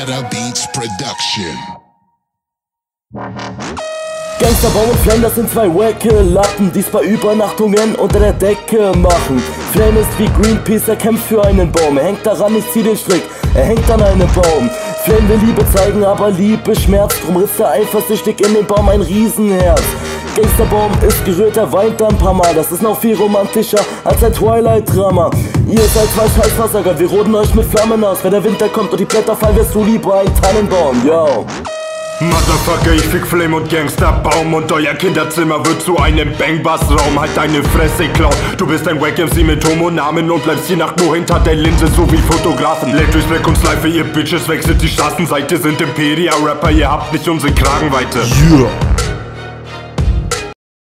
Better Beats Production. Gangsterbau und Flame, das sind zwei wacke Lappen, die's bei Übernachtungen unter der Decke machen. Flame ist wie Greenpeace, er kämpft für einen Baum. Er hängt daran, ich zieh den Strick, er hängt an einem Baum. Flame will Liebe zeigen, aber Liebe schmerzt. Drum riss er eifersüchtig in den Baum ein Riesenherz. Gangsterbaum ist gerührt, er weint ein paar Mal. Das ist noch viel romantischer als ein Twilight-Drama. Ihr seid zwei Scheißversager, wir roden euch mit Flammen aus. Wenn der Winter kommt und die Blätter fallen, wirst du lieber ein Tannenbaum, yo. Motherfucker, ich fick Flame und Gangsterbaum Und euer Kinderzimmer wird zu einem Bangbass-Raum Halt deine Fresse, Clown Du bist ein Wack MC mit Homo-Namen Und bleibst je nach nur hinter der Linse, so wie Fotografen Lebt durchs Black und Slife, ihr Bitches Wechselt die Straßenseite, sind Imperia-Rapper Ihr habt nicht unsere Kragenweite Yeah.